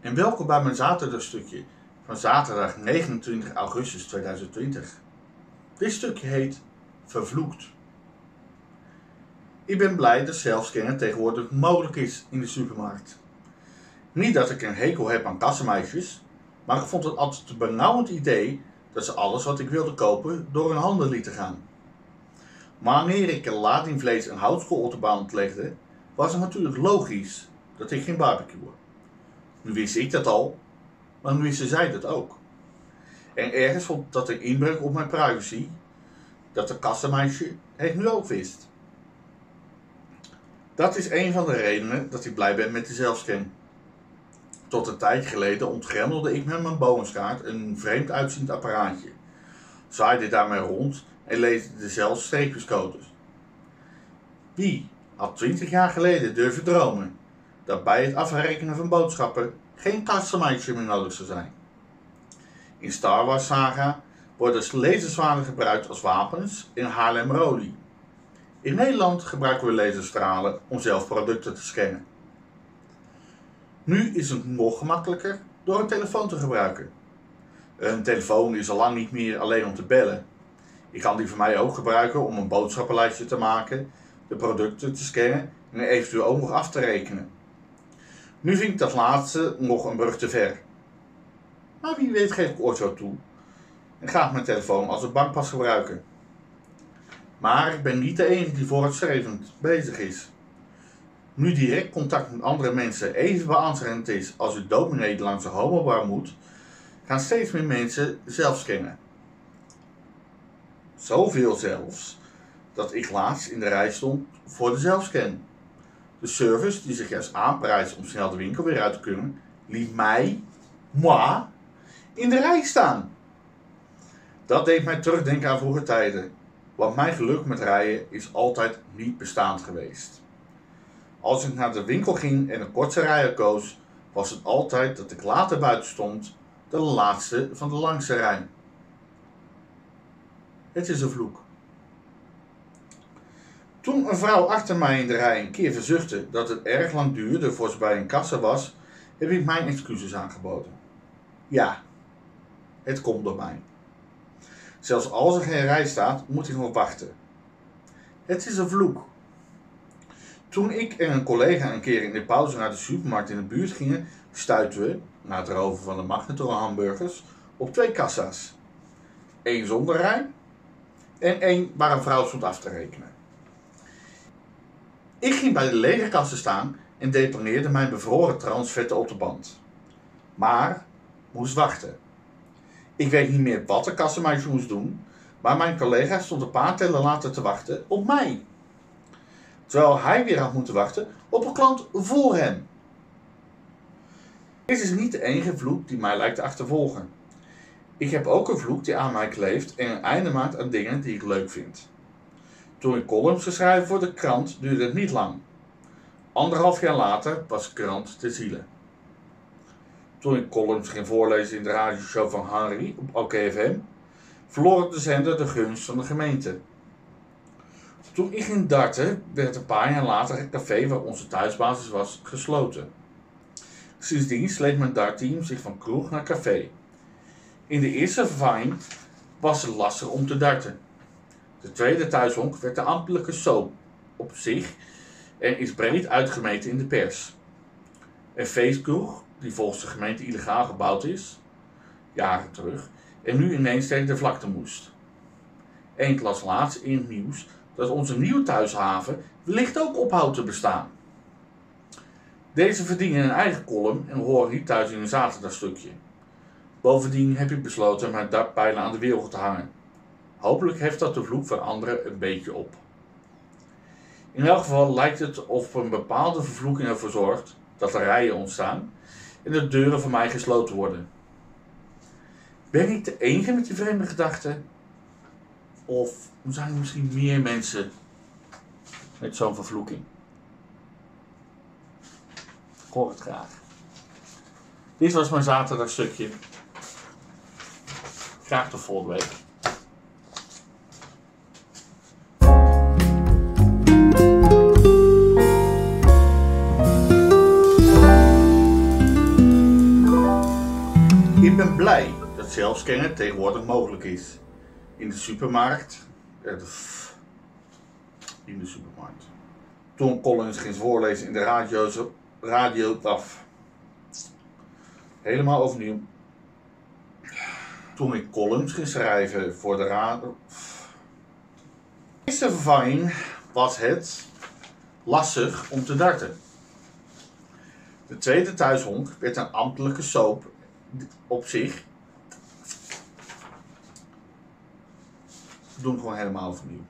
en welkom bij mijn zaterdagstukje van zaterdag 29 augustus 2020. Dit stukje heet Vervloekt. Ik ben blij dat zelfscannen tegenwoordig mogelijk is in de supermarkt. Niet dat ik een hekel heb aan kassenmeisjes, maar ik vond het altijd een benauwend idee dat ze alles wat ik wilde kopen door hun handen lieten gaan. Maar wanneer ik een ladingvlees en houtskool op de band legde, was het natuurlijk logisch dat ik ging barbecuen. Nu wist ik dat al, maar nu wisten zij dat ook. En ergens vond dat er inbreuk op mijn privacy, dat de kassenmeisje het nu ook wist. Dat is een van de redenen dat ik blij ben met de zelfscan. Tot een tijd geleden ontgrendelde ik met mijn bovenskaart een vreemd uitziend apparaatje, zwaaide daarmee rond en leesde dezelfde streepjescodes. Wie had 20 jaar geleden durven dromen dat bij het afrekenen van boodschappen geen kassenmeisje meer nodig zou zijn? In Star Wars Saga worden laserzwaarden gebruikt als wapens in Haarlem Roli. In Nederland gebruiken we laserstralen om zelf producten te scannen. Nu is het nog gemakkelijker door een telefoon te gebruiken. Een telefoon is al lang niet meer alleen om te bellen. Ik kan die voor mij ook gebruiken om een boodschappenlijstje te maken, de producten te scannen en eventueel ook nog af te rekenen. Nu vind ik dat laatste nog een brug te ver. Maar wie weet geef ik ooit zo toe en ga ik mijn telefoon als een bankpas gebruiken. Maar ik ben niet de enige die vooruitstrevend bezig is. Nu direct contact met andere mensen even beanstigend is als u dominee langs de homobar moet, gaan steeds meer mensen zelf scannen. Zoveel zelfs, dat ik laatst in de rij stond voor de zelfscan. De service, die zich juist aanprijst om snel de winkel weer uit te kunnen, liet mij, moi, in de rij staan. Dat deed mij terugdenken aan vroege tijden, want mijn geluk met rijden is altijd niet bestaand geweest. Als ik naar de winkel ging en een korte rijen koos, was het altijd dat ik later buiten stond, de laatste van de langste rij. Het is een vloek. Toen een vrouw achter mij in de rij een keer verzuchtte dat het erg lang duurde voor ze bij een kassa was, heb ik mijn excuses aangeboden. Ja, het komt door mij. Zelfs als er geen rij staat, moet ik nog wachten. Het is een vloek. Toen ik en een collega een keer in de pauze naar de supermarkt in de buurt gingen, stuitten we, na het roven van de magnetron hamburgers, op twee kassa's. Eén zonder rij en één waar een vrouw stond af te rekenen. Ik ging bij de lege kassen staan en deponeerde mijn bevroren transvetten op de band. Maar moest wachten. Ik weet niet meer wat de kassenmeisje moest doen, maar mijn collega stond een paar tellen later te wachten op mij. Terwijl hij weer had moeten wachten op een klant voor hem. Dit is niet de enige vloek die mij lijkt te achtervolgen. Ik heb ook een vloek die aan mij kleeft en een einde maakt aan dingen die ik leuk vind. Toen ik columns zou schrijven voor de krant duurde het niet lang. Anderhalf jaar later was krant te zielen. Toen ik columns ging voorlezen in de radioshow van Henry op OKFM, verloor de zender de gunst van de gemeente. Toen ik ging darten, werd een paar jaar later het café waar onze thuisbasis was gesloten. Sindsdien sleet mijn dartteam zich van kroeg naar café. In de eerste vervanging was het lastig om te darten. De tweede thuishonk werd de ambtelijke soap op zich en is breed uitgemeten in de pers. Een feestkroeg, die volgens de gemeente illegaal gebouwd is, jaren terug, en nu ineens tegen de vlakte moest. Eén las laatst in het nieuws dat onze nieuwe thuishaven wellicht ook ophoudt te bestaan. Deze verdienen een eigen column en horen niet thuis in een zaterdagstukje. Bovendien heb ik besloten mijn dakpijlen aan de wereld te hangen. Hopelijk heeft dat de vloek van anderen een beetje op. In elk geval lijkt het of een bepaalde vervloeking ervoor zorgt dat er rijen ontstaan en de deuren voor mij gesloten worden. Ben ik de enige met die vreemde gedachten? Of zijn er misschien meer mensen met zo'n vervloeking? Ik hoor het graag. Dit was mijn zaterdagstukje. Graag tot volgende week. Zelfscannen tegenwoordig mogelijk is. In de supermarkt. eh, In de supermarkt. Toen Collins ging voorlezen in de radio, radio af. Helemaal overnieuw. Toen ik columns ging schrijven voor de radio. De eerste vervanging was het lastig om te darten. De tweede thuishonk werd een ambtelijke soap op zich. Doen gewoon helemaal overnieuw.